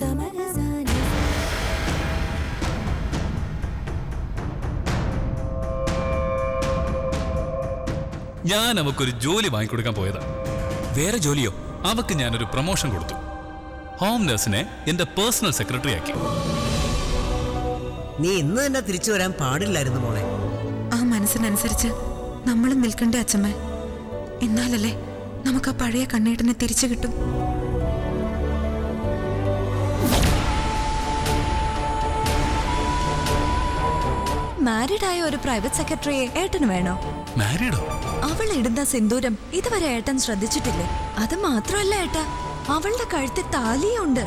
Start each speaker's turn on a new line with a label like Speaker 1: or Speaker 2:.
Speaker 1: ഞാൻ അവക്കൊരു ജോലി വാങ്ങിക്കൊടുക്കാൻ പോയതാ.
Speaker 2: വേറെ ജോലിയോ?
Speaker 1: അവക്ക് ഞാനൊരു പ്രൊമോഷൻ കൊടുത്തു. ഹോം നഴ്സിനെ എന്റെ പേഴ്സണൽ സെക്രട്ടറി ആക്കി.
Speaker 3: നീ ഇന്ന് തന്നെ തിരിച്ചു വരാൻ പാടില്ലായിരുന്നു മോളെ.
Speaker 4: ആ മനസ്സിനനുസരിച്ച് നമ്മളും നിൽക്കണ്ടേ അച്ഛമ്മ. എന്നാലല്ലേ നമുക്ക് ആ പഴയ കണ്ണീട്ടിനെ തിരിച്ചു കിട്ടും.
Speaker 5: മാരീഡ് ആയ ഒരു പ്രൈവറ്റ് സെക്രട്ടറിയെ ഏട്ടന് വേണോ?
Speaker 1: മാരീഡോ
Speaker 5: അവൾ ഇടുന്ന സിന്ദൂരം ഇതുവരെ ഏട്ടൻ ശ്രദ്ധിച്ചിട്ടില്ലേ? അത് മാത്രമല്ല ഏട്ടാ അവളുടെ കഴുത്തിൽ താലിയുണ്ട്.